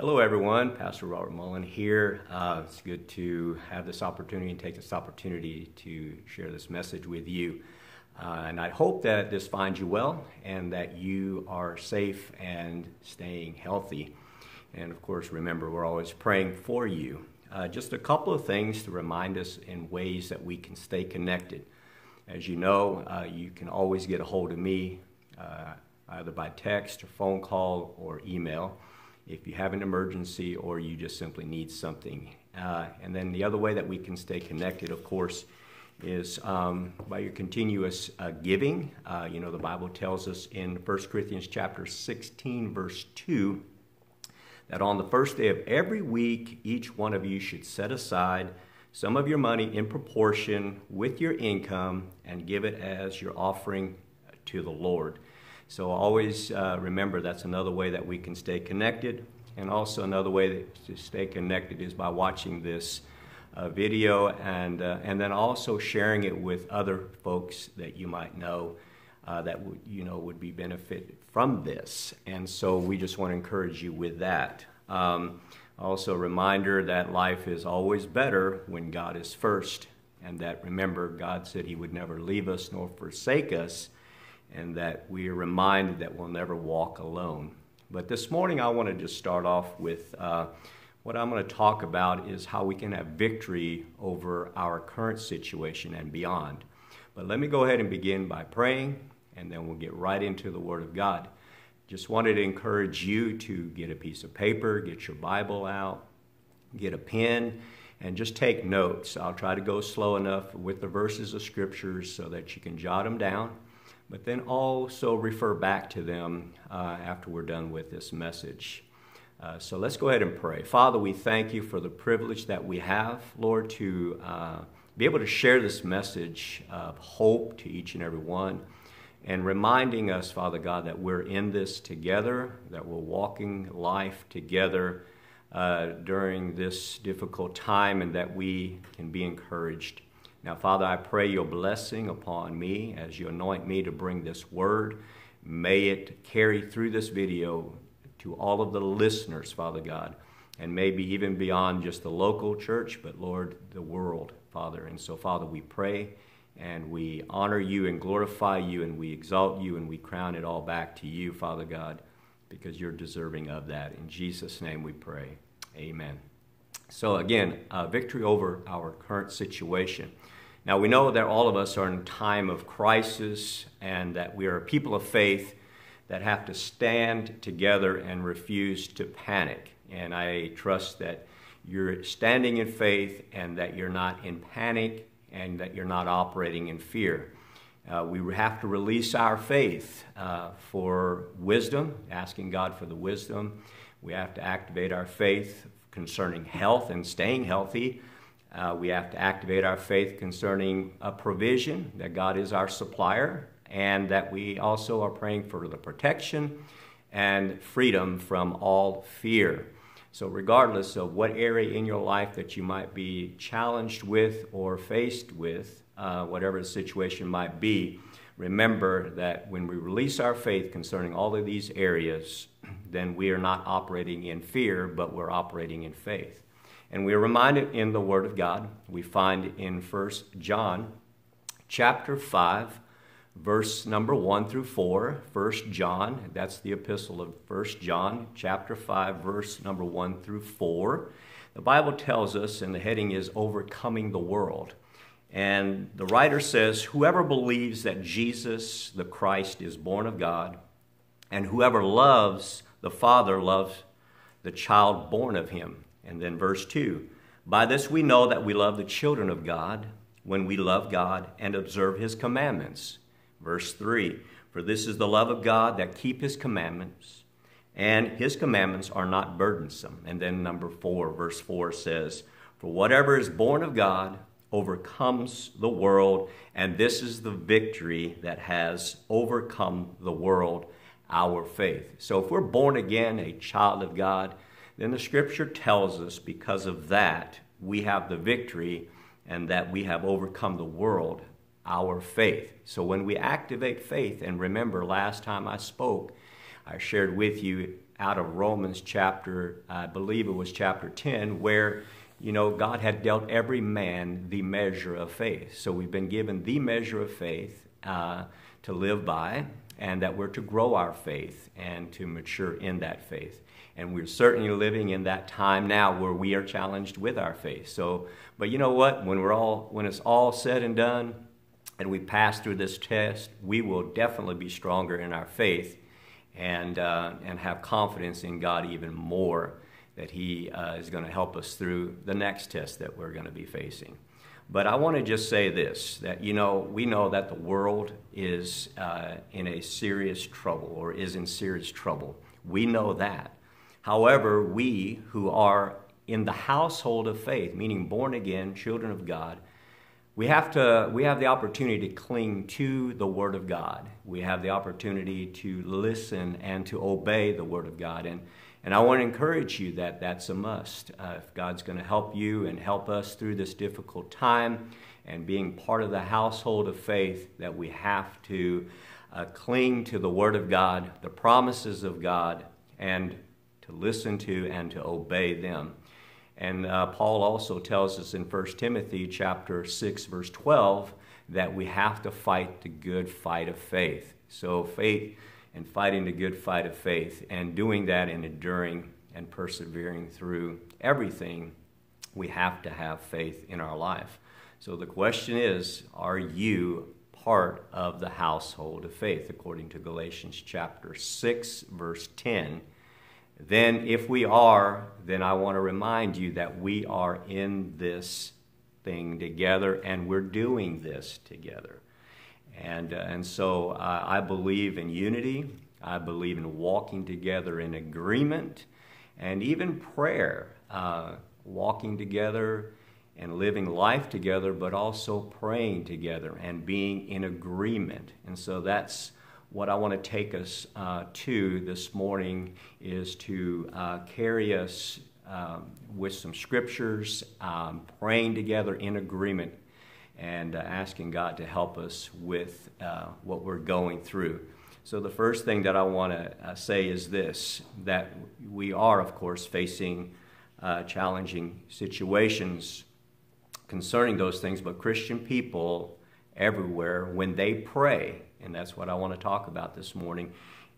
Hello, everyone. Pastor Robert Mullen here. Uh, it's good to have this opportunity and take this opportunity to share this message with you. Uh, and I hope that this finds you well and that you are safe and staying healthy. And of course, remember, we're always praying for you. Uh, just a couple of things to remind us in ways that we can stay connected. As you know, uh, you can always get a hold of me uh, either by text or phone call or email if you have an emergency or you just simply need something. Uh, and then the other way that we can stay connected, of course, is um, by your continuous uh, giving. Uh, you know, the Bible tells us in 1 Corinthians chapter 16, verse 2, that on the first day of every week, each one of you should set aside some of your money in proportion with your income and give it as your offering to the Lord. So always uh, remember that's another way that we can stay connected. And also another way to stay connected is by watching this uh, video and, uh, and then also sharing it with other folks that you might know uh, that would, you know, would be benefited from this. And so we just want to encourage you with that. Um, also a reminder that life is always better when God is first. And that remember, God said He would never leave us nor forsake us and that we are reminded that we'll never walk alone. But this morning, I want to just start off with uh, what I'm going to talk about is how we can have victory over our current situation and beyond. But let me go ahead and begin by praying, and then we'll get right into the Word of God. Just wanted to encourage you to get a piece of paper, get your Bible out, get a pen, and just take notes. I'll try to go slow enough with the verses of Scriptures so that you can jot them down but then also refer back to them uh, after we're done with this message. Uh, so let's go ahead and pray. Father, we thank you for the privilege that we have, Lord, to uh, be able to share this message of hope to each and every one and reminding us, Father God, that we're in this together, that we're walking life together uh, during this difficult time, and that we can be encouraged. Now, Father, I pray your blessing upon me as you anoint me to bring this word. May it carry through this video to all of the listeners, Father God, and maybe even beyond just the local church, but Lord, the world, Father. And so, Father, we pray and we honor you and glorify you and we exalt you and we crown it all back to you, Father God, because you're deserving of that. In Jesus' name we pray. Amen. So, again, uh, victory over our current situation. Now, we know that all of us are in time of crisis and that we are people of faith that have to stand together and refuse to panic. And I trust that you're standing in faith and that you're not in panic and that you're not operating in fear. Uh, we have to release our faith uh, for wisdom, asking God for the wisdom. We have to activate our faith concerning health and staying healthy. Uh, we have to activate our faith concerning a provision that God is our supplier and that we also are praying for the protection and freedom from all fear. So, regardless of what area in your life that you might be challenged with or faced with, uh, whatever the situation might be, remember that when we release our faith concerning all of these areas, then we are not operating in fear, but we're operating in faith. And we are reminded in the Word of God, we find in 1 John chapter 5, verse number 1 through 4. 1 John, that's the epistle of 1 John chapter 5, verse number 1 through 4. The Bible tells us, and the heading is Overcoming the World. And the writer says, Whoever believes that Jesus, the Christ, is born of God, and whoever loves the Father loves the child born of him. And then verse 2 By this we know that we love the children of God when we love God and observe his commandments. Verse 3 For this is the love of God that keep his commandments, and his commandments are not burdensome. And then number 4, verse 4 says, For whatever is born of God overcomes the world, and this is the victory that has overcome the world, our faith. So if we're born again, a child of God, then the scripture tells us because of that we have the victory and that we have overcome the world, our faith. So when we activate faith, and remember last time I spoke, I shared with you out of Romans chapter, I believe it was chapter 10, where you know, God had dealt every man the measure of faith. So we've been given the measure of faith uh, to live by, and that we're to grow our faith and to mature in that faith. And we're certainly living in that time now where we are challenged with our faith. So, but you know what? When we're all, when it's all said and done, and we pass through this test, we will definitely be stronger in our faith, and uh, and have confidence in God even more that He uh, is going to help us through the next test that we're going to be facing. But I want to just say this that, you know, we know that the world is uh, in a serious trouble or is in serious trouble. We know that. However, we who are in the household of faith, meaning born again, children of God, we have to we have the opportunity to cling to the word of god we have the opportunity to listen and to obey the word of god and and I want to encourage you that that's a must. Uh, if God's going to help you and help us through this difficult time and being part of the household of faith, that we have to uh, cling to the Word of God, the promises of God, and to listen to and to obey them. And uh, Paul also tells us in 1 Timothy chapter 6 verse 12 that we have to fight the good fight of faith. So faith and fighting the good fight of faith and doing that and enduring and persevering through everything, we have to have faith in our life. So the question is are you part of the household of faith according to Galatians chapter 6 verse 10? Then if we are, then I want to remind you that we are in this thing together and we're doing this together. And, uh, and so uh, I believe in unity. I believe in walking together in agreement and even prayer, uh, walking together and living life together, but also praying together and being in agreement. And so that's what I want to take us uh, to this morning is to uh, carry us um, with some scriptures, um, praying together in agreement and uh, asking God to help us with uh, what we're going through. So, the first thing that I want to uh, say is this that we are, of course, facing uh, challenging situations concerning those things, but Christian people everywhere, when they pray, and that's what I want to talk about this morning,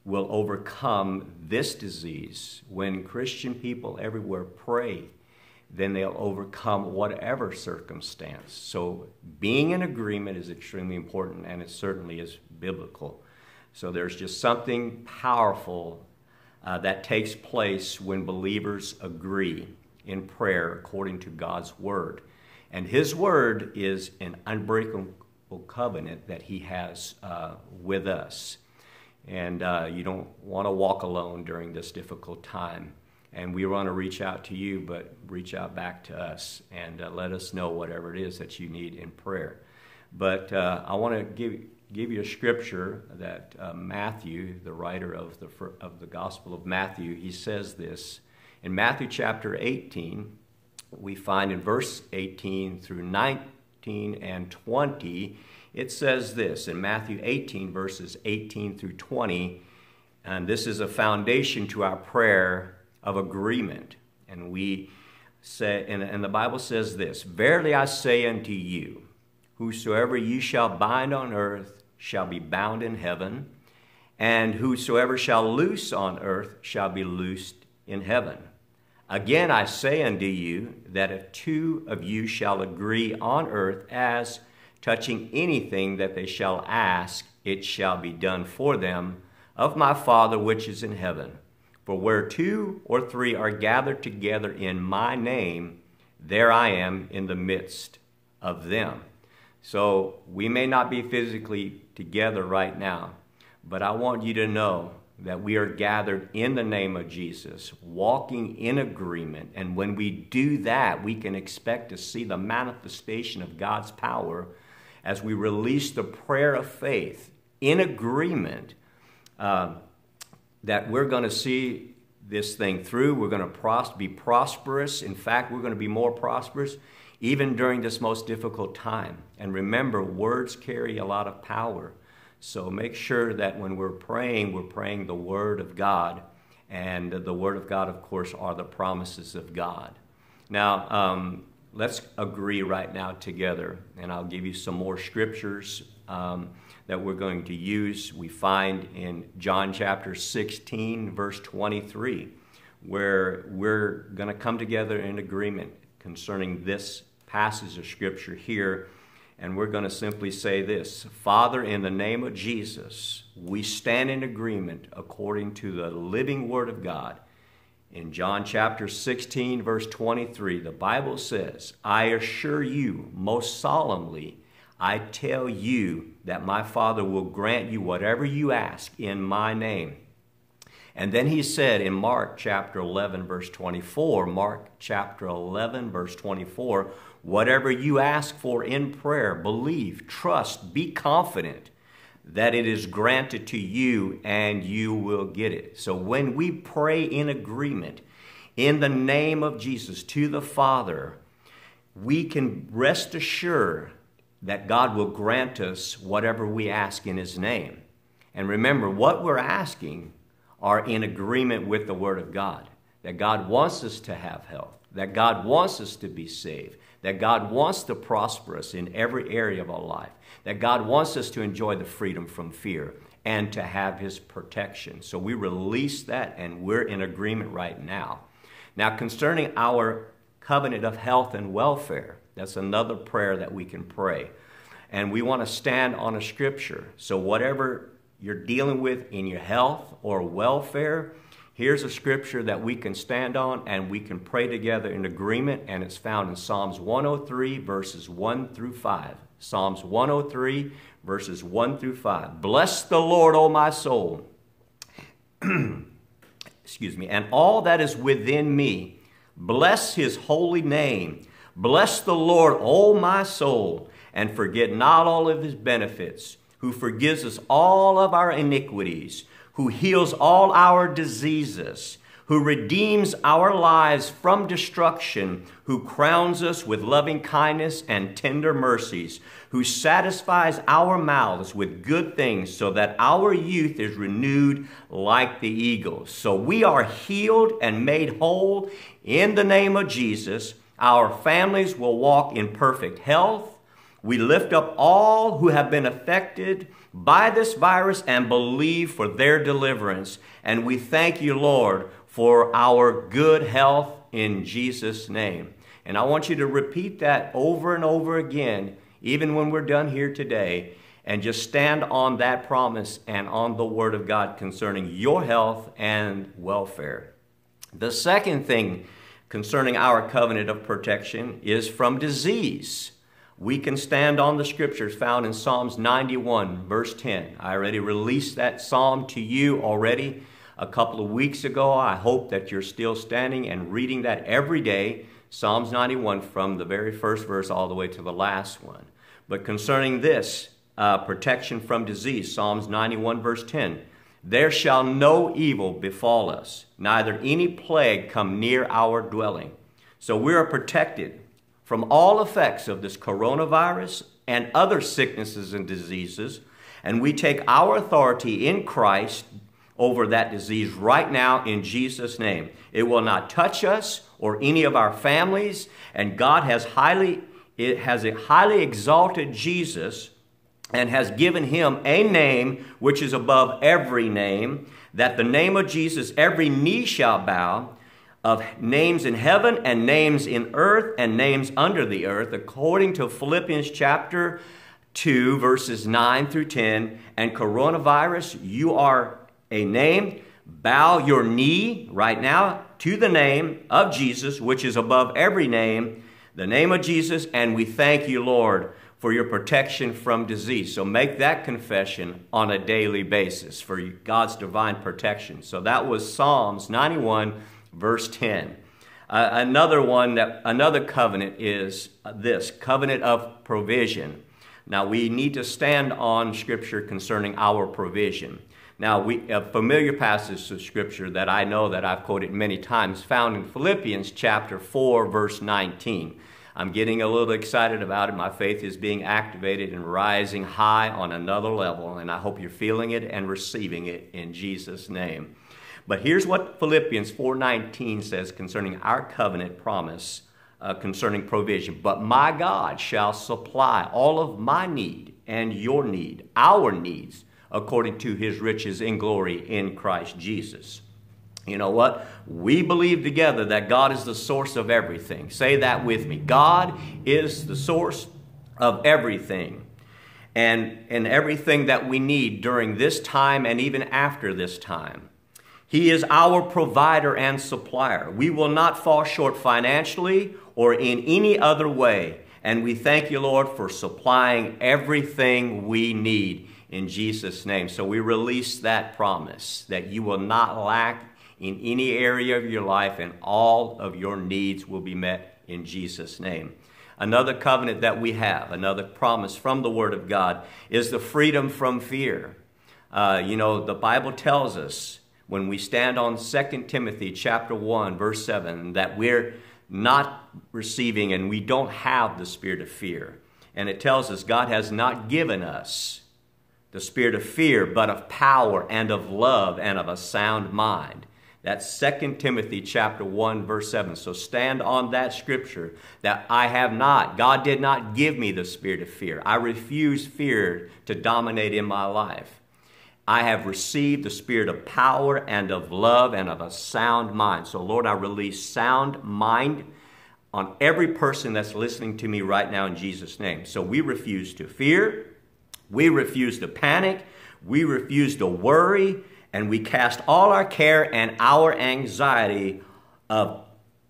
will overcome this disease. When Christian people everywhere pray, then they'll overcome whatever circumstance. So, being in agreement is extremely important, and it certainly is biblical. So, there's just something powerful uh, that takes place when believers agree in prayer according to God's Word. And His Word is an unbreakable covenant that He has uh, with us. And uh, you don't want to walk alone during this difficult time and we want to reach out to you, but reach out back to us and uh, let us know whatever it is that you need in prayer. But uh, I want to give give you a scripture that uh, Matthew, the writer of the of the Gospel of Matthew, he says this in Matthew chapter 18. We find in verse 18 through 19 and 20, it says this in Matthew 18 verses 18 through 20, and this is a foundation to our prayer of agreement. And we say, and, and the Bible says this Verily I say unto you, whosoever ye shall bind on earth shall be bound in heaven, and whosoever shall loose on earth shall be loosed in heaven. Again I say unto you that if two of you shall agree on earth as touching anything that they shall ask, it shall be done for them of my Father which is in heaven. For where two or three are gathered together in my name, there I am in the midst of them. So we may not be physically together right now, but I want you to know that we are gathered in the name of Jesus, walking in agreement. And when we do that, we can expect to see the manifestation of God's power as we release the prayer of faith in agreement. Uh, that we're going to see this thing through. We're going to pros- be prosperous. In fact, we're going to be more prosperous even during this most difficult time. And remember, words carry a lot of power. So make sure that when we're praying, we're praying the Word of God And the Word of God, of course, are the promises of God. Now, um, let's agree right now together, and I'll give you some more scriptures um, that we're going to use. We find in John chapter 16, verse 23, where we're going to come together in agreement concerning this passage of scripture here. And we're going to simply say this Father, in the name of Jesus, we stand in agreement according to the living Word of God in John chapter 16, verse 23, the Bible says, I assure you most solemnly, I tell you that my Father will grant you whatever you ask in my name. And then he said in Mark chapter 11, verse 24, Mark chapter 11, verse 24, whatever you ask for in prayer, believe, trust, be confident that it is granted to you and you will get it. So when we pray in agreement in the name of Jesus to the Father, we can rest assured that God will grant us whatever we ask in His name. And remember, what we're asking are in agreement with the Word of God. That God wants us to have health, that God wants us to be saved, that God wants to prosper us in every area of our life, that God wants us to enjoy the freedom from fear and to have His protection. So we release that and we're in agreement right now. Now, concerning our covenant of health and welfare, that's another prayer that we can pray. And we want to stand on a scripture. So, whatever you're dealing with in your health or welfare, Here's a scripture that we can stand on and we can pray together in agreement, and it's found in Psalms 103, verses 1 through 5. Psalms 103, verses 1 through 5. Bless the Lord, O my soul. Excuse me, and all that is within me. Bless his holy name. Bless the Lord, O my soul, and forget not all of his benefits, who forgives us all of our iniquities who heals all our diseases, who redeems our lives from destruction, who crowns us with loving kindness and tender mercies, who satisfies our mouths with good things so that our youth is renewed like the eagles. So we are healed and made whole in the name of Jesus. Our families will walk in perfect health. We lift up all who have been affected by this virus and believe for their deliverance. And we thank you, Lord, for our good health in Jesus' name. And I want you to repeat that over and over again, even when we're done here today, and just stand on that promise and on the Word of God concerning your health and welfare. The second thing concerning our covenant of protection is from disease we can stand on the scriptures found in Psalms 91, verse 10. I already released that psalm to you already a couple of weeks ago. I hope that you're still standing and reading that every day. Psalms 91 from the very first verse all the way to the last one. But concerning this, uh, protection from disease, Psalms 91, verse 10. There shall no evil befall us, neither any plague come near our dwelling. So we are protected from all effects of this coronavirus and other sicknesses and diseases, and we take our authority in Christ over that disease right now in Jesus' name. It will not touch us or any of our families, and God has highly it has highly exalted Jesus and has given him a name which is above every name, that the name of Jesus every knee shall bow of names in heaven and names in earth and names under the earth, according to Philippians chapter 2, verses 9 through 10. And coronavirus, you are a name. Bow your knee right now to the name of Jesus, which is above every name, the name of Jesus, and we thank you, Lord, for your protection from disease. So make that confession on a daily basis for God's divine protection. So that was Psalms 91 verse 10. Uh, another one that another covenant is this covenant of provision. Now we need to stand on scripture concerning our provision. Now we a familiar passage of scripture that I know that I've quoted many times found in Philippians chapter 4 verse 19. I'm getting a little excited about it. My faith is being activated and rising high on another level, and I hope you're feeling it and receiving it in Jesus' name. But here's what Philippians 4:19 says concerning our covenant promise uh, concerning provision. But my God shall supply all of my need and your need, our needs, according to his riches in glory in Christ Jesus. You know what? We believe together that God is the source of everything. Say that with me. God is the source of everything. And, and everything that we need during this time and even after this time. He is our provider and supplier. We will not fall short financially or in any other way. And we thank you, Lord, for supplying everything we need in Jesus' name. So we release that promise that you will not lack in any area of your life and all of your needs will be met in Jesus' name. Another covenant that we have, another promise from the Word of God, is the freedom from fear. Uh, you know, the Bible tells us when we stand on 2 Timothy chapter 1 verse 7 that we're not receiving and we don't have the spirit of fear. And it tells us God has not given us the spirit of fear, but of power and of love and of a sound mind. That's 2 Timothy chapter 1 verse 7. So stand on that scripture that I have not. God did not give me the spirit of fear. I refuse fear to dominate in my life. I have received the spirit of power and of love and of a sound mind. So, Lord, I release sound mind on every person that's listening to me right now in Jesus' name. So, we refuse to fear, we refuse to panic, we refuse to worry, and we cast all our care and our anxiety of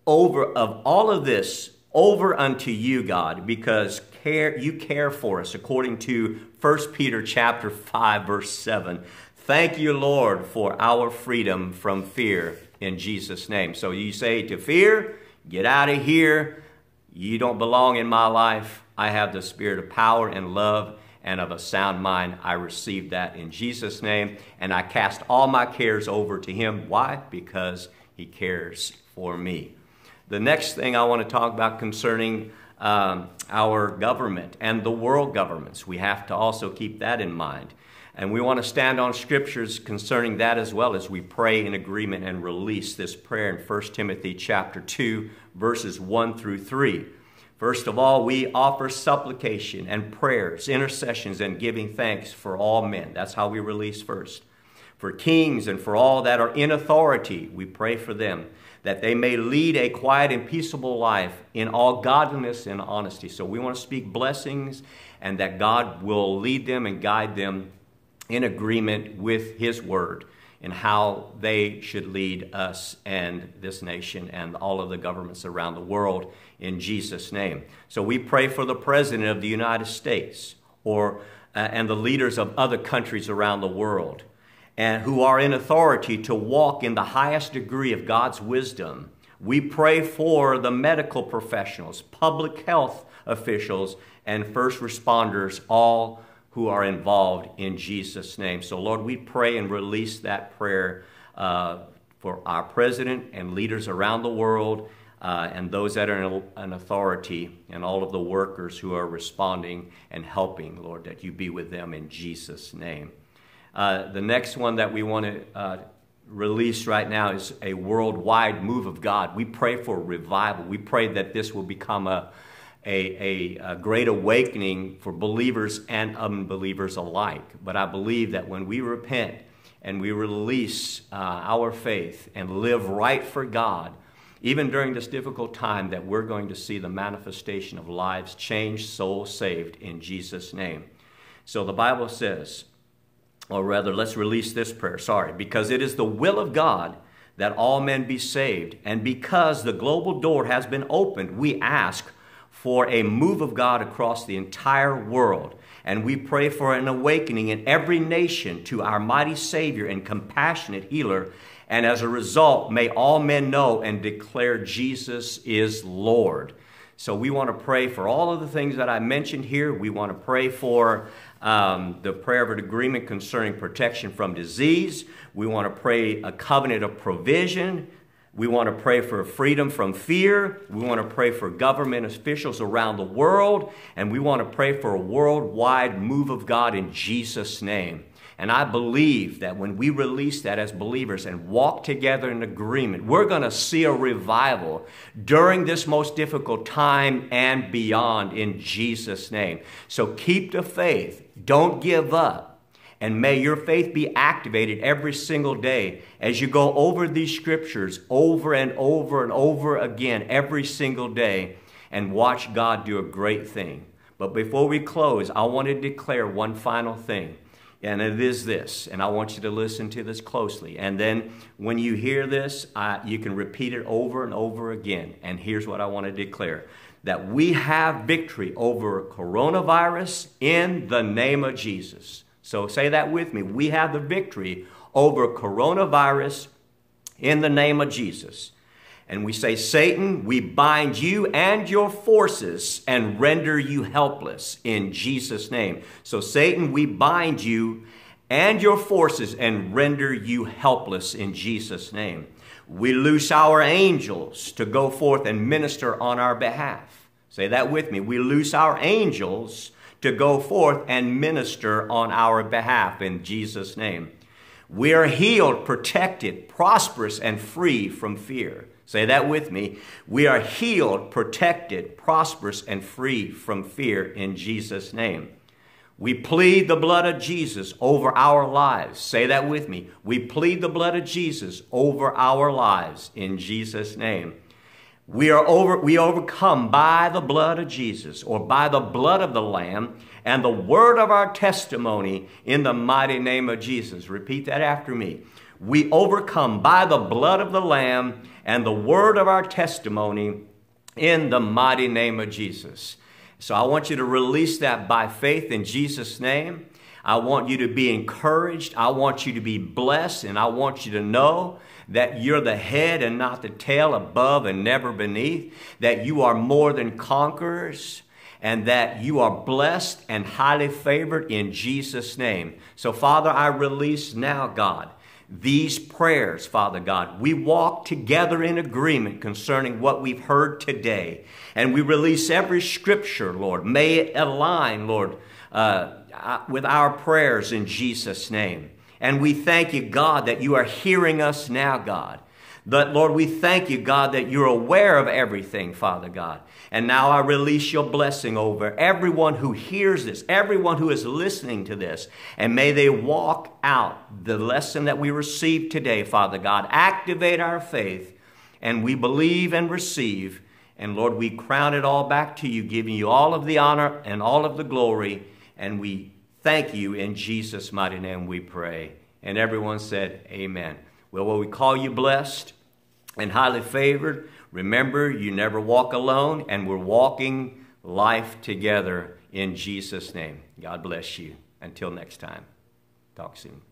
over of all of this over unto you, God, because care you care for us according to 1 Peter chapter 5 verse 7. Thank you, Lord, for our freedom from fear in Jesus name. So you say to fear, get out of here. You don't belong in my life. I have the spirit of power and love and of a sound mind. I receive that in Jesus name and I cast all my cares over to him. Why? Because he cares for me. The next thing I want to talk about concerning um, our government and the world governments. We have to also keep that in mind. And we want to stand on scriptures concerning that as well as we pray in agreement and release this prayer in 1 Timothy chapter 2 verses 1 through 3. First of all, we offer supplication and prayers, intercessions and giving thanks for all men. That's how we release first. For kings and for all that are in authority, we pray for them that they may lead a quiet and peaceable life in all godliness and honesty. So we want to speak blessings and that God will lead them and guide them in agreement with His word and how they should lead us and this nation and all of the governments around the world in Jesus' name. So we pray for the President of the United States or, uh, and the leaders of other countries around the world and who are in authority to walk in the highest degree of God's wisdom. We pray for the medical professionals, public health officials, and first responders, all who are involved in Jesus' name. So, Lord, we pray and release that prayer uh, for our president and leaders around the world. Uh, and those that are in an authority and all of the workers who are responding and helping, Lord, that you be with them in Jesus' name. Uh, the next one that we want to uh, release right now is a worldwide move of God. We pray for revival. We pray that this will become a, a, a, a, great awakening for believers and unbelievers alike. But I believe that when we repent and we release uh, our faith and live right for God, even during this difficult time, that we're going to see the manifestation of lives changed, souls saved in Jesus' name. So the Bible says, or rather, let's release this prayer, sorry, because it is the will of God that all men be saved. And because the global door has been opened, we ask for a move of God across the entire world. And we pray for an awakening in every nation to our mighty Savior and compassionate healer. And as a result, may all men know and declare Jesus is Lord. So we want to pray for all of the things that I mentioned here. We want to pray for um, the prayer of an agreement concerning protection from disease. We want to pray a covenant of provision. We want to pray for freedom from fear. We want to pray for government officials around the world. And we want to pray for a worldwide move of God in Jesus' name. And I believe that when we release that as believers and walk together in agreement, we're going to see a revival during this most difficult time and beyond in Jesus' name. So keep the faith. Don't give up. And may your faith be activated every single day as you go over these scriptures over and over and over again every single day and watch God do a great thing. But before we close, I want to declare one final thing. And it is this, and I want you to listen to this closely. And then when you hear this, uh, you can repeat it over and over again. And here's what I want to declare that we have victory over coronavirus in the name of Jesus. So say that with me. We have the victory over coronavirus in the name of Jesus. And we say, Satan, we bind you and your forces and render you helpless in Jesus' name. So, Satan, we bind you and your forces and render you helpless in Jesus' name. We loose our angels to go forth and minister on our behalf. Say that with me. We loose our angels to go forth and minister on our behalf in Jesus' name. We are healed, protected, prosperous, and free from fear. Say that with me. We are healed, protected, prosperous, and free from fear in Jesus' name. We plead the blood of Jesus over our lives. Say that with me. We plead the blood of Jesus over our lives in Jesus' name. We are over, we overcome by the blood of Jesus or by the blood of the Lamb and the word of our testimony in the mighty name of Jesus. Repeat that after me. We overcome by the blood of the Lamb and the word of our testimony in the mighty name of Jesus. So I want you to release that by faith in Jesus' name. I want you to be encouraged. I want you to be blessed. And I want you to know that you're the head and not the tail, above and never beneath, that you are more than conquerors, and that you are blessed and highly favored in Jesus' name. So, Father, I release now, God these prayers, Father God. We walk together in agreement concerning what we've heard today. And we release every scripture, Lord. May it align, Lord, uh, with our prayers in Jesus' name. And we thank you, God, that you are hearing us now, God. But Lord, we thank you, God, that you're aware of everything, Father God. And now I release your blessing over everyone who hears this, everyone who is listening to this. And may they walk out the lesson that we received today, Father God. Activate our faith, and we believe and receive. And Lord, we crown it all back to you, giving you all of the honor and all of the glory. And we thank you in Jesus' mighty name we pray. And everyone said, Amen. Well, will we call you blessed and highly favored? Remember, you never walk alone, and we're walking life together in Jesus' name. God bless you. Until next time, talk soon.